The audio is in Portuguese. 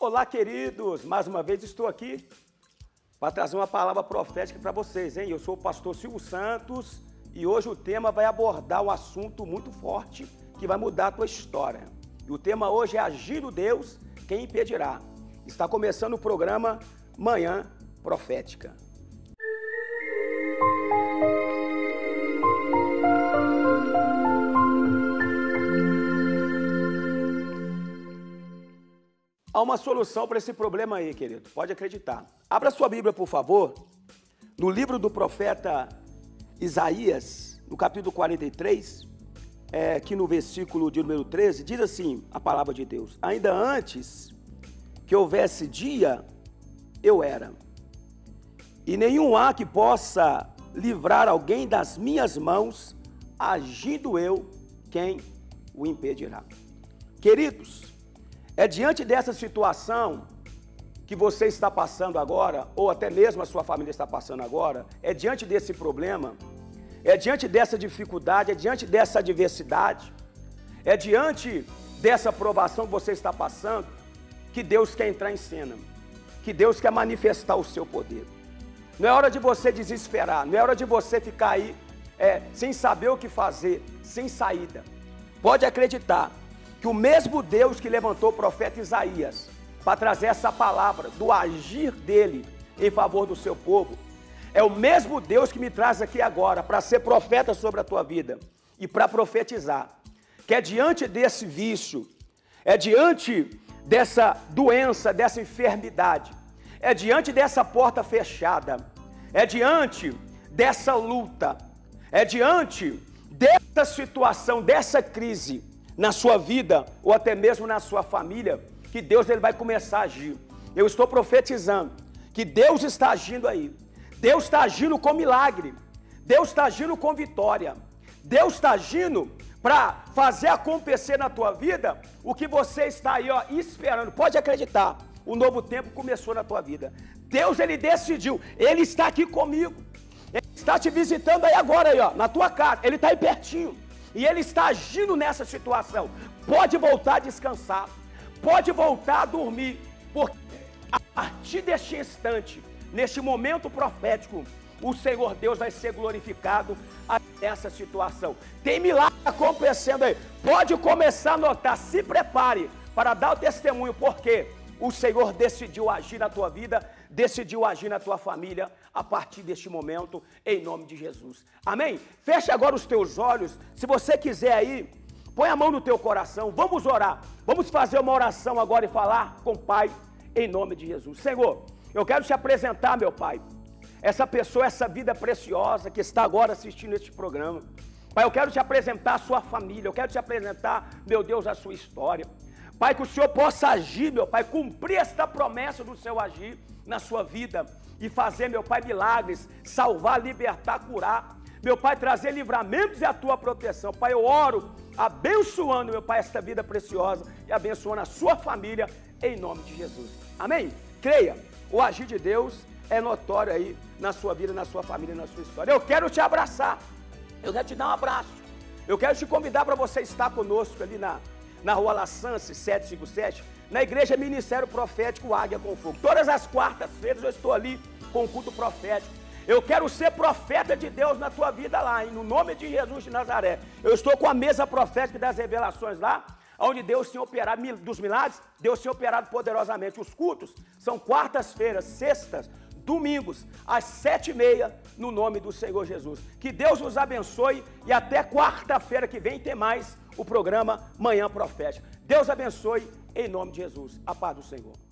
Olá, queridos! Mais uma vez estou aqui para trazer uma palavra profética para vocês, hein? Eu sou o pastor Silvio Santos e hoje o tema vai abordar um assunto muito forte que vai mudar a tua história. E o tema hoje é Agir o Deus, quem impedirá? Está começando o programa Manhã Profética. Há uma solução para esse problema aí, querido. Pode acreditar. Abra sua Bíblia, por favor, no livro do profeta Isaías, no capítulo 43, é, que no versículo de número 13, diz assim a palavra de Deus: Ainda antes que houvesse dia, eu era, e nenhum há que possa livrar alguém das minhas mãos, agindo eu, quem o impedirá. Queridos, é diante dessa situação que você está passando agora, ou até mesmo a sua família está passando agora, é diante desse problema, é diante dessa dificuldade, é diante dessa adversidade, é diante dessa provação que você está passando, que Deus quer entrar em cena, que Deus quer manifestar o seu poder. Não é hora de você desesperar, não é hora de você ficar aí é, sem saber o que fazer, sem saída. Pode acreditar, que o mesmo Deus que levantou o profeta Isaías para trazer essa palavra do agir dele em favor do seu povo, é o mesmo Deus que me traz aqui agora para ser profeta sobre a tua vida e para profetizar. Que é diante desse vício, é diante dessa doença, dessa enfermidade, é diante dessa porta fechada, é diante dessa luta, é diante dessa situação, dessa crise na sua vida ou até mesmo na sua família, que Deus ele vai começar a agir. Eu estou profetizando que Deus está agindo aí. Deus está agindo com milagre. Deus está agindo com vitória. Deus está agindo para fazer acontecer na tua vida o que você está aí ó, esperando. Pode acreditar, o novo tempo começou na tua vida. Deus ele decidiu, ele está aqui comigo. Ele está te visitando aí agora aí, ó, na tua casa. Ele está aí pertinho e Ele está agindo nessa situação, pode voltar a descansar, pode voltar a dormir, porque a partir deste instante, neste momento profético, o Senhor Deus vai ser glorificado nessa situação. Tem milagre acontecendo aí. Pode começar a notar, se prepare para dar o testemunho, porque o Senhor decidiu agir na tua vida, decidiu agir na tua família a partir deste momento, em nome de Jesus. Amém? Feche agora os teus olhos. Se você quiser aí, põe a mão no teu coração. Vamos orar. Vamos fazer uma oração agora e falar com o Pai, em nome de Jesus. Senhor, eu quero te apresentar, meu Pai, essa pessoa, essa vida preciosa que está agora assistindo este programa. Pai, eu quero te apresentar a sua família, eu quero te apresentar, meu Deus, a sua história. Pai, que o Senhor possa agir, meu Pai, cumprir esta promessa do seu agir na sua vida e fazer, meu Pai, milagres, salvar, libertar, curar. Meu Pai, trazer livramentos e a tua proteção. Pai, eu oro abençoando, meu Pai, esta vida preciosa e abençoando a sua família em nome de Jesus. Amém? Creia, o agir de Deus é notório aí na sua vida, na sua família, na sua história. Eu quero te abraçar. Eu quero te dar um abraço. Eu quero te convidar para você estar conosco ali na na rua Laçance 757, na igreja Ministério Profético Águia com Fogo. Todas as quartas-feiras eu estou ali com o culto profético. Eu quero ser profeta de Deus na tua vida lá, hein? no nome de Jesus de Nazaré. Eu estou com a mesa profética das revelações lá, onde Deus tem operado dos milagres, Deus tem operado poderosamente. Os cultos são quartas-feiras, sextas, domingos, às sete e meia, no nome do Senhor Jesus. Que Deus nos abençoe e até quarta-feira que vem tem mais o programa Manhã Profética. Deus abençoe em nome de Jesus. A paz do Senhor.